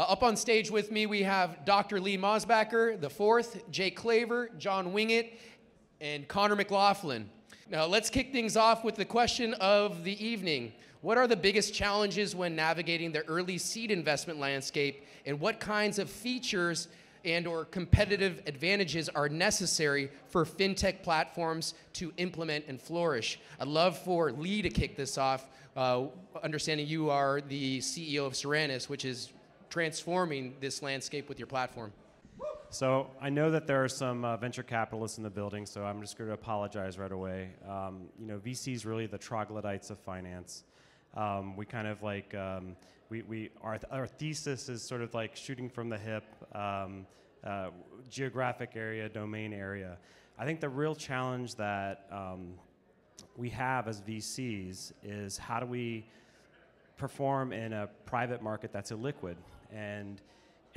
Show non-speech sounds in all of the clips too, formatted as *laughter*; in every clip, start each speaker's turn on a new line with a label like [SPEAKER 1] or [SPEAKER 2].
[SPEAKER 1] Uh, up on stage with me, we have Dr. Lee Mosbacker, the fourth, Jake Claver, John Wingate, and Connor McLaughlin. Now, let's kick things off with the question of the evening. What are the biggest challenges when navigating the early seed investment landscape, and what kinds of features and or competitive advantages are necessary for fintech platforms to implement and flourish. I'd love for Lee to kick this off, uh, understanding you are the CEO of Cyrannus, which is transforming this landscape with your platform.
[SPEAKER 2] So I know that there are some uh, venture capitalists in the building, so I'm just going to apologize right away. Um, you know, VC is really the troglodytes of finance. Um, we kind of like um, we, we our, our thesis is sort of like shooting from the hip, um, uh, geographic area, domain area. I think the real challenge that um, we have as VCs is how do we perform in a private market that's illiquid, and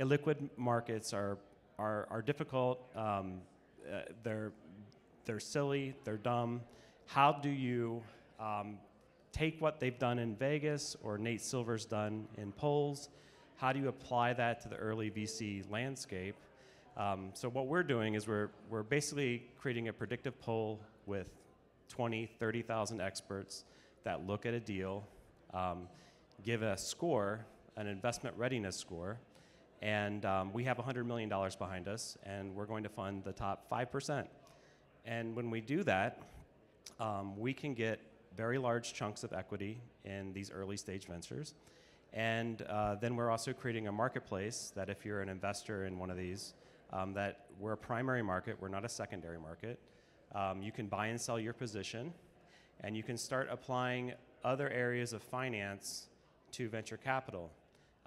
[SPEAKER 2] illiquid markets are are, are difficult. Um, uh, they're they're silly. They're dumb. How do you um, take what they've done in Vegas or Nate Silver's done in polls? How do you apply that to the early VC landscape? Um, so what we're doing is we're, we're basically creating a predictive poll with 20, 30,000 experts that look at a deal, um, give a score, an investment readiness score, and um, we have $100 million behind us, and we're going to fund the top 5%. And when we do that, um, we can get very large chunks of equity in these early stage ventures. And uh, then we're also creating a marketplace that if you're an investor in one of these, um, that we're a primary market, we're not a secondary market. Um, you can buy and sell your position, and you can start applying other areas of finance to venture capital,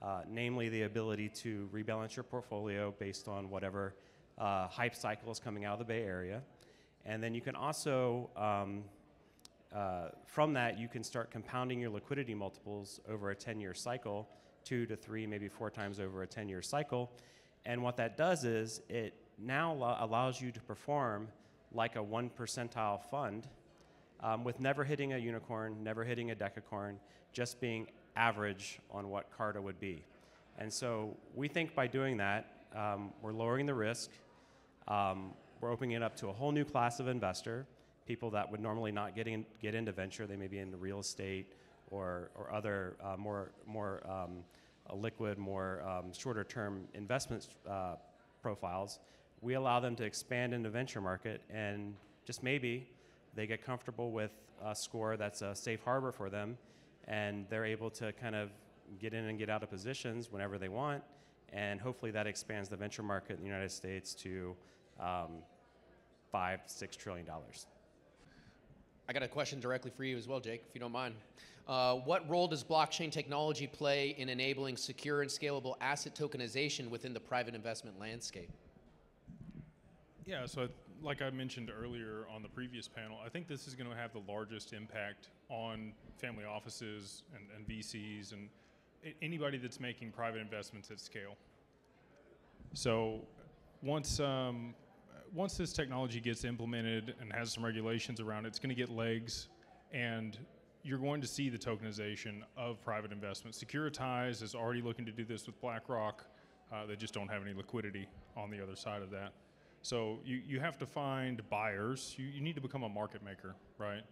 [SPEAKER 2] uh, namely the ability to rebalance your portfolio based on whatever uh, hype cycle is coming out of the Bay Area. And then you can also um, uh, from that, you can start compounding your liquidity multiples over a 10 year cycle, two to three, maybe four times over a 10 year cycle. And what that does is it now lo- allows you to perform like a one percentile fund um, with never hitting a unicorn, never hitting a decacorn, just being average on what Carta would be. And so we think by doing that, um, we're lowering the risk, um, we're opening it up to a whole new class of investor people that would normally not get, in, get into venture. They may be into real estate or, or other uh, more, more um, liquid, more um, shorter term investment uh, profiles. We allow them to expand into venture market and just maybe they get comfortable with a score that's a safe harbor for them and they're able to kind of get in and get out of positions whenever they want and hopefully that expands the venture market in the United States to um, five, six trillion dollars.
[SPEAKER 1] I got a question directly for you as well, Jake, if you don't mind. Uh, what role does blockchain technology play in enabling secure and scalable asset tokenization within the private investment landscape?
[SPEAKER 3] Yeah, so like I mentioned earlier on the previous panel, I think this is going to have the largest impact on family offices and, and VCs and anybody that's making private investments at scale. So once um, once this technology gets implemented and has some regulations around it, it's going to get legs, and you're going to see the tokenization of private investment. Securitize is already looking to do this with BlackRock. Uh, they just don't have any liquidity on the other side of that. So you, you have to find buyers. You, you need to become a market maker, right?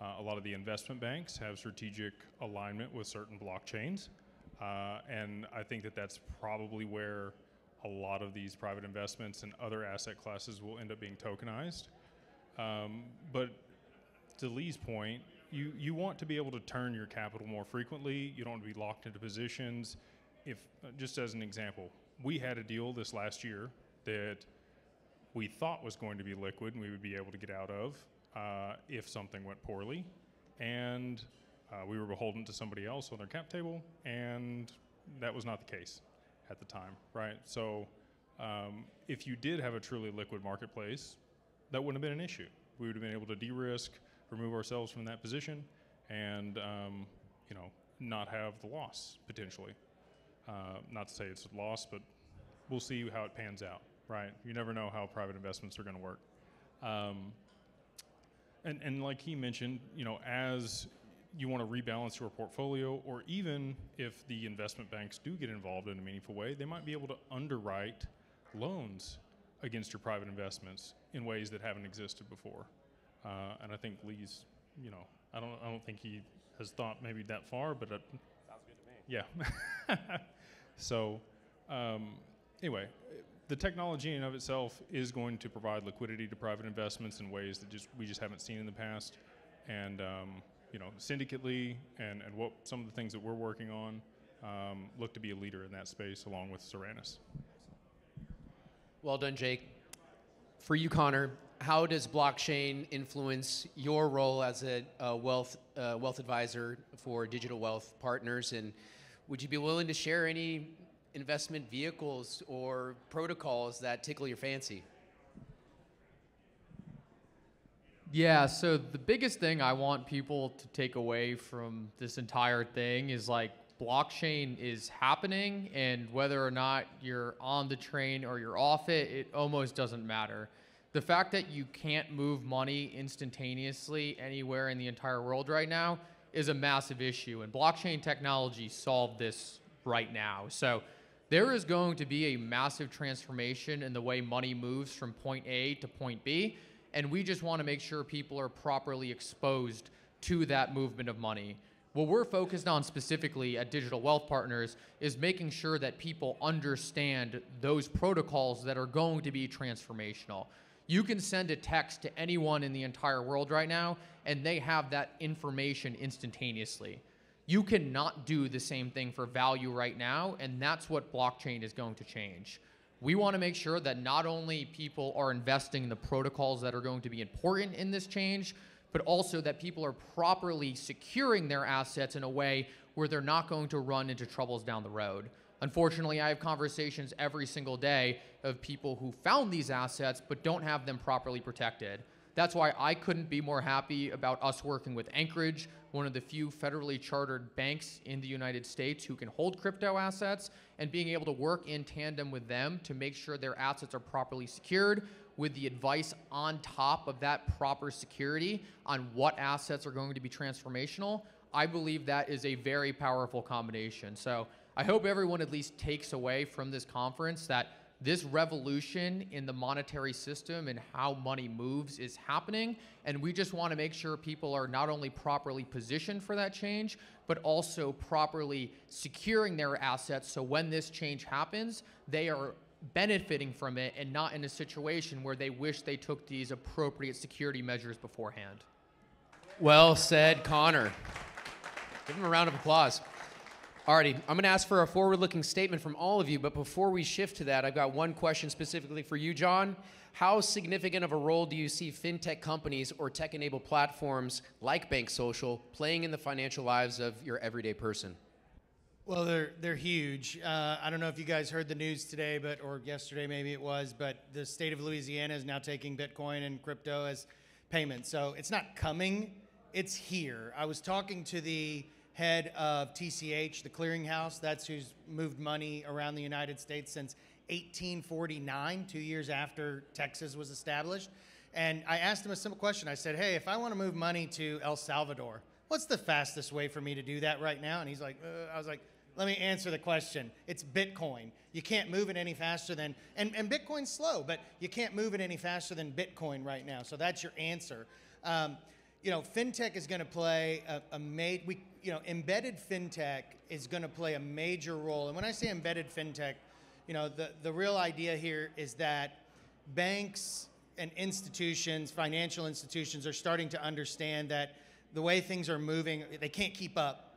[SPEAKER 3] Uh, a lot of the investment banks have strategic alignment with certain blockchains. Uh, and I think that that's probably where a lot of these private investments and other asset classes will end up being tokenized. Um, but to Lee's point, you, you want to be able to turn your capital more frequently. You don't want to be locked into positions. If, uh, just as an example, we had a deal this last year that we thought was going to be liquid and we would be able to get out of uh, if something went poorly. And uh, we were beholden to somebody else on their cap table, and that was not the case at the time, right? So um, if you did have a truly liquid marketplace, that wouldn't have been an issue. We would have been able to de-risk, remove ourselves from that position, and um, you know not have the loss potentially. Uh, not to say it's a loss, but we'll see how it pans out, right? You never know how private investments are going to work. Um, and, and like he mentioned, you know, as you want to rebalance your portfolio, or even if the investment banks do get involved in a meaningful way, they might be able to underwrite loans against your private investments in ways that haven't existed before. Uh, and I think Lee's, you know, I don't, I don't think he has thought maybe that far, but uh,
[SPEAKER 2] Sounds good to me.
[SPEAKER 3] yeah. *laughs* so, um, anyway, the technology in and of itself is going to provide liquidity to private investments in ways that just we just haven't seen in the past. And um, you know, syndicately and, and what some of the things that we're working on um, look to be a leader in that space along with Cyrannus.
[SPEAKER 1] Well done, Jake. For you, Connor, how does blockchain influence your role as a, a wealth uh, wealth advisor for digital wealth partners? And would you be willing to share any investment vehicles or protocols that tickle your fancy?
[SPEAKER 4] Yeah, so the biggest thing I want people to take away from this entire thing is like blockchain is happening, and whether or not you're on the train or you're off it, it almost doesn't matter. The fact that you can't move money instantaneously anywhere in the entire world right now is a massive issue, and blockchain technology solved this right now. So there is going to be a massive transformation in the way money moves from point A to point B, and we just want to make sure people are properly exposed to that movement of money. What we're focused on specifically at Digital Wealth Partners is making sure that people understand those protocols that are going to be transformational. You can send a text to anyone in the entire world right now, and they have that information instantaneously. You cannot do the same thing for value right now, and that's what blockchain is going to change. We want to make sure that not only people are investing in the protocols that are going to be important in this change, but also that people are properly securing their assets in a way where they're not going to run into troubles down the road. Unfortunately, I have conversations every single day of people who found these assets but don't have them properly protected. That's why I couldn't be more happy about us working with Anchorage, one of the few federally chartered banks in the United States who can hold crypto assets, and being able to work in tandem with them to make sure their assets are properly secured with the advice on top of that proper security on what assets are going to be transformational, I believe that is a very powerful combination. So I hope everyone at least takes away from this conference that this revolution in the monetary system and how money moves is happening. And we just want to make sure people are not only properly positioned for that change, but also properly securing their assets so when this change happens, they are benefiting from it and not in a situation where they wish they took these appropriate security measures beforehand.
[SPEAKER 1] Well said, Connor. Give him a round of applause. Alrighty, I'm going to ask for a forward-looking statement from all of you, but before we shift to that, I've got one question specifically for you, John. How significant of a role do you see fintech companies or tech-enabled platforms like Bank Social playing in the financial lives of your everyday person?
[SPEAKER 5] Well, they're they're huge. Uh, I don't know if you guys heard the news today, but or yesterday maybe it was, but the state of Louisiana is now taking Bitcoin and crypto as payment. So it's not coming; it's here. I was talking to the head of TCH, the clearinghouse. That's who's moved money around the United States since 1849, two years after Texas was established. And I asked him a simple question. I said, "Hey, if I want to move money to El Salvador, what's the fastest way for me to do that right now?" And he's like, uh, "I was like." let me answer the question. It's Bitcoin. You can't move it any faster than, and, and Bitcoin's slow, but you can't move it any faster than Bitcoin right now. So that's your answer. Um, you know, fintech is going to play a, a we, you know, embedded fintech is going to play a major role. And when I say embedded fintech, you know, the, the real idea here is that banks and institutions, financial institutions, are starting to understand that the way things are moving, they can't keep up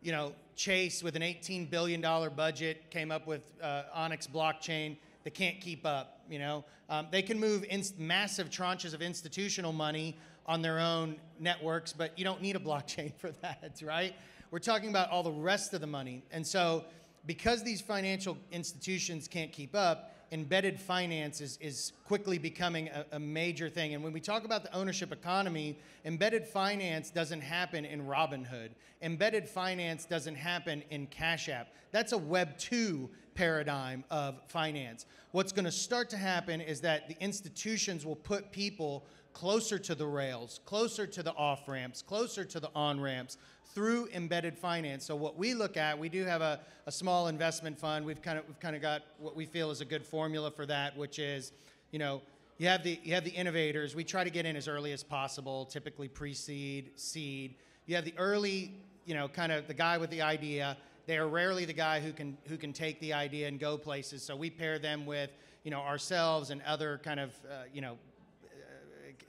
[SPEAKER 5] you know, Chase with an $18 billion budget came up with uh, Onyx blockchain that can't keep up. You know, um, they can move massive tranches of institutional money on their own networks, but you don't need a blockchain *laughs* for that, right? We're talking about all the rest of the money, and so because these financial institutions can't keep up, embedded finance is, is quickly becoming a, a, major thing. And when we talk about the ownership economy, embedded finance doesn't happen in Robinhood. Embedded finance doesn't happen in Cash App. That's a Web 2 paradigm of finance. What's going to start to happen is that the institutions will put people closer to the rails, closer to the off ramps, closer to the on ramps through embedded finance. So what we look at, we do have a, a small investment fund. We've kind of we've kind of got what we feel is a good formula for that, which is, you know, you have the you have the innovators. We try to get in as early as possible, typically pre-seed, seed. You have the early, you know, kind of the guy with the idea. They are rarely the guy who can who can take the idea and go places. So we pair them with, you know, ourselves and other kind of, uh, you know,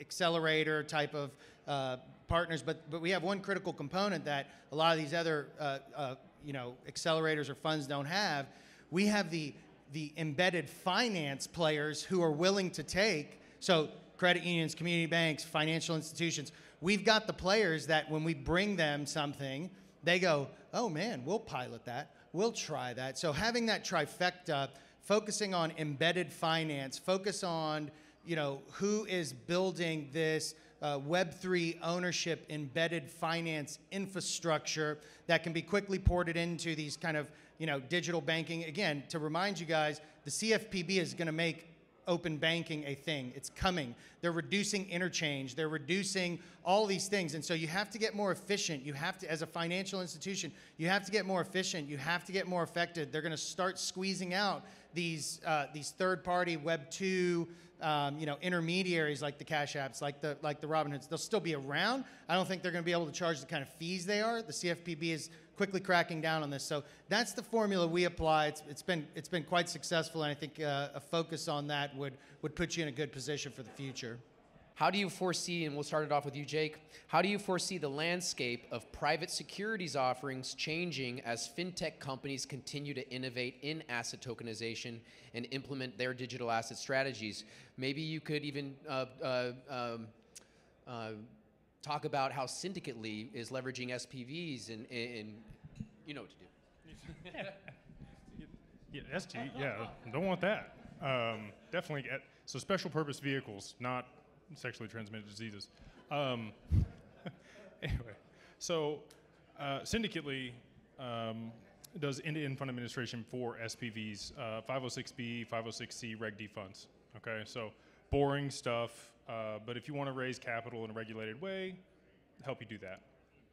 [SPEAKER 5] accelerator type of uh, partners, but but we have one critical component that a lot of these other uh, uh, you know accelerators or funds don't have. We have the the embedded finance players who are willing to take so credit unions, community banks, financial institutions. We've got the players that when we bring them something, they go, "Oh man, we'll pilot that. We'll try that." So having that trifecta, focusing on embedded finance, focus on you know, who is building this uh, Web3 ownership embedded finance infrastructure that can be quickly ported into these kind of, you know, digital banking. Again, to remind you guys, the CFPB is going to make open banking a thing. It's coming. They're reducing interchange. They're reducing all these things. And so you have to get more efficient. You have to, as a financial institution, you have to get more efficient. You have to get more effective. They're going to start squeezing out these, uh, these third-party Web 2 um, you know, intermediaries like the Cash Apps, like the like the Robinhoods, they'll still be around. I don't think they're going to be able to charge the kind of fees they are. The CFPB is quickly cracking down on this. So that's the formula we apply. It's, it's been it's been quite successful, and I think uh, a focus on that would would put you in a good position for the future.
[SPEAKER 1] How do you foresee, and we'll start it off with you, Jake, how do you foresee the landscape of private securities offerings changing as fintech companies continue to innovate in asset tokenization and implement their digital asset strategies? Maybe you could even uh, uh, um, uh, talk about how Syndicately is leveraging SPVs and, and you know what to
[SPEAKER 3] do. *laughs* yeah, ST, yeah, don't want that. Um, definitely, so special purpose vehicles, not sexually transmitted diseases. Um, *laughs* anyway, so uh, Syndicately um, does end-to-end fund administration for SPVs, uh, 506B, 506C, Reg D funds. Okay, so boring stuff, uh, but if you want to raise capital in a regulated way, help you do that.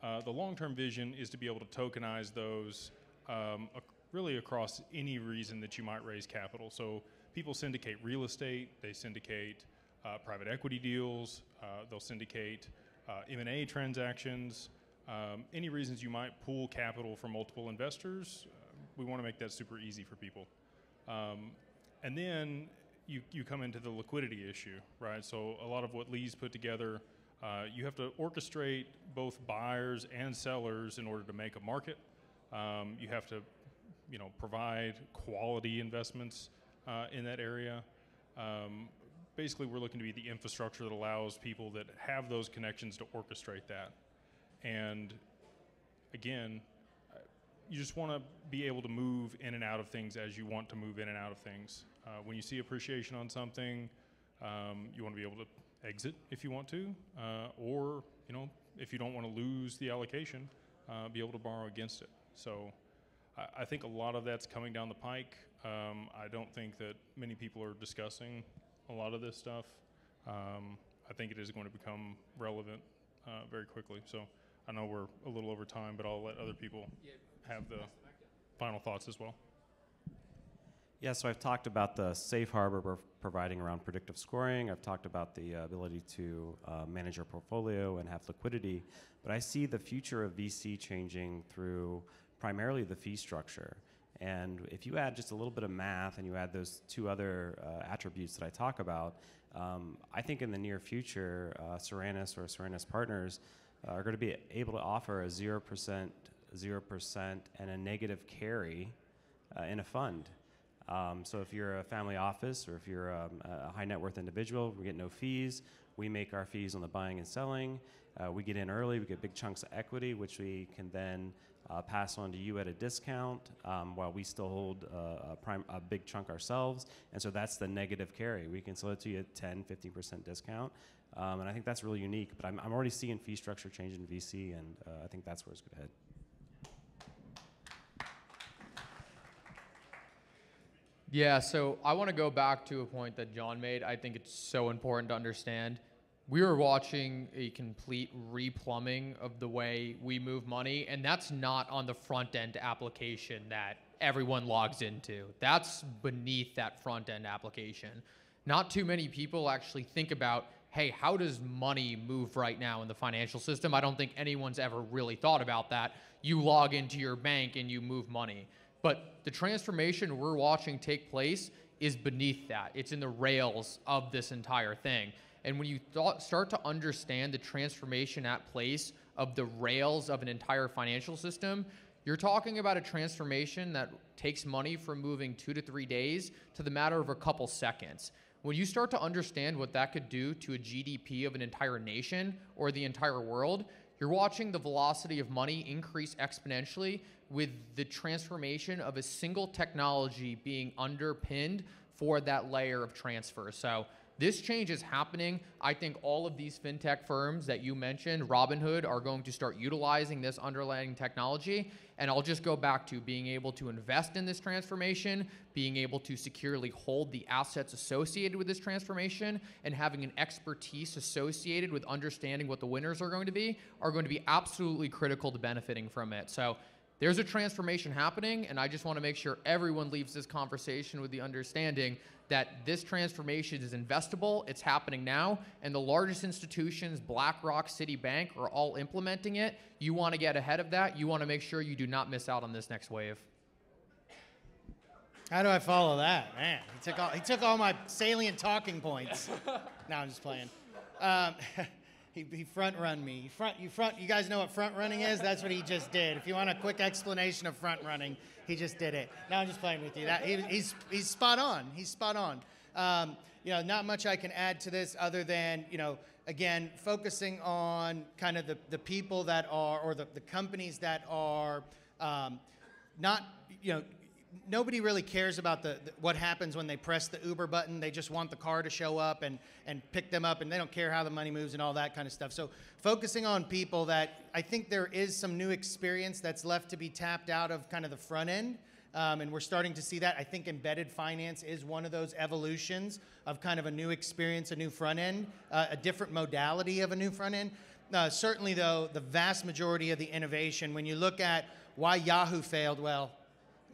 [SPEAKER 3] Uh, the long-term vision is to be able to tokenize those um, ac- really across any reason that you might raise capital. So people syndicate real estate, they syndicate uh, private equity deals, uh, they'll syndicate uh, M&A transactions, um, any reasons you might pool capital from multiple investors, we want to make that super easy for people. Um, and then you, you come into the liquidity issue, right? So a lot of what Lee's put together, uh, you have to orchestrate both buyers and sellers in order to make a market. Um, you have to, you know, provide quality investments uh, in that area. Um, basically we're looking to be the infrastructure that allows people that have those connections to orchestrate that. And again, you just want to be able to move in and out of things as you want to move in and out of things. Uh, when you see appreciation on something, um, you want to be able to exit if you want to, uh, or you know, if you don't want to lose the allocation, uh, be able to borrow against it. So, I, I, think a lot of that's coming down the pike. Um, I don't think that many people are discussing a lot of this stuff. Um, I think it is going to become relevant uh, very quickly. So I know we're a little over time, but I'll let other people have the final thoughts as well.
[SPEAKER 2] Yeah, so I've talked about the safe harbor we're providing around predictive scoring. I've talked about the uh, ability to uh, manage your portfolio and have liquidity. But I see the future of VC changing through primarily the fee structure. And if you add just a little bit of math and you add those two other uh, attributes that I talk about, um, I think in the near future, uh, Cyrannus or Cyrannus Partners uh, are going to be able to offer a 0%, 0% and a negative carry uh, in a fund. Um, so if you're a family office or if you're um, a high net worth individual, we get no fees. We make our fees on the buying and selling. Uh, we get in early, we get big chunks of equity, which we can then uh, pass on to you at a discount um, while we still hold uh, a, prime, a big chunk ourselves. And so that's the negative carry. We can sell it to you at 10, 15% discount. Um, and I think that's really unique. But I'm, I'm already seeing fee structure change in VC, and uh, I think that's where it's going to head.
[SPEAKER 4] Yeah, so I want to go back to a point that John made. I think it's so important to understand. we are watching a complete replumbing of the way we move money, and that's not on the front end application that everyone logs into. That's beneath that front end application. Not too many people actually think about, hey, how does money move right now in the financial system? I don't think anyone's ever really thought about that. You log into your bank and you move money. But the transformation we're watching take place is beneath that. It's in the rails of this entire thing. And when you start to understand the transformation at place of the rails of an entire financial system, you're talking about a transformation that takes money from moving two to three days to the matter of a couple seconds. When you start to understand what that could do to a GDP of an entire nation or the entire world, you're watching the velocity of money increase exponentially with the transformation of a single technology being underpinned for that layer of transfer. So this change is happening. I think all of these fintech firms that you mentioned, Robinhood, are going to start utilizing this underlying technology. And I'll just go back to being able to invest in this transformation, being able to securely hold the assets associated with this transformation, and having an expertise associated with understanding what the winners are going to be, are going to be absolutely critical to benefiting from it. So there's a transformation happening, and I just want to make sure everyone leaves this conversation with the understanding that this transformation is investable, it's happening now, and the largest institutions, BlackRock, Citibank, are all implementing it. You want to get ahead of that. You want to make sure you do not miss out on this next wave.
[SPEAKER 5] How do I follow that? Man, he took all, he took all my salient talking points. *laughs* now I'm just playing. Um, *laughs* he, he front run me. You front, you front. You guys know what front running is? That's what he just did. If you want a quick explanation of front running, he just did it. Now I'm just playing with you. That he, he's he's spot on. He's spot on. Um, you know, not much I can add to this other than you know, again, focusing on kind of the, the people that are or the, the companies that are um, not you know nobody really cares about the, the, what happens when they press the Uber button. They just want the car to show up and and pick them up, and they don't care how the money moves and all that kind of stuff. So focusing on people that I think there is some new experience that's left to be tapped out of kind of the front end. Um, and we're starting to see that. I think embedded finance is one of those evolutions of kind of a new experience, a new front end, uh, a different modality of a new front end. Uh, certainly, though, the vast majority of the innovation, when you look at why Yahoo failed, well,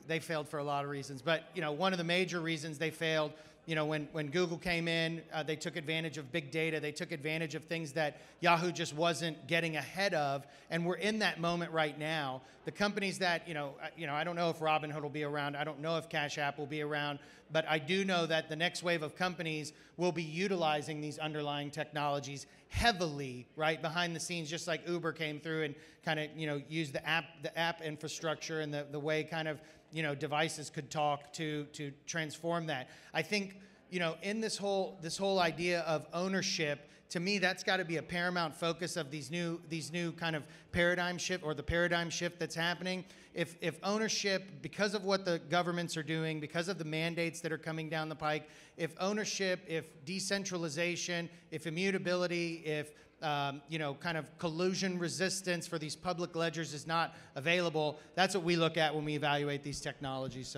[SPEAKER 5] they failed for a lot of reasons. But you know, one of the major reasons they failed, you know, when, when Google came in, uh, they took advantage of big data. They took advantage of things that Yahoo just wasn't getting ahead of. And we're in that moment right now. The companies that, you know, uh, you know, I don't know if Robinhood will be around. I don't know if Cash App will be around. But I do know that the next wave of companies will be utilizing these underlying technologies heavily, right behind the scenes, just like Uber came through and kind of, you know, used the app, the app infrastructure and the, the way kind of you know devices could talk to to transform that. I think you know in this whole this whole idea of ownership to me that's got to be a paramount focus of these new these new kind of paradigm shift or the paradigm shift that's happening if if ownership because of what the governments are doing because of the mandates that are coming down the pike if ownership if decentralization if immutability if um, you know, kind of collusion resistance for these public ledgers is not available. That's what we look at when we evaluate these technologies. So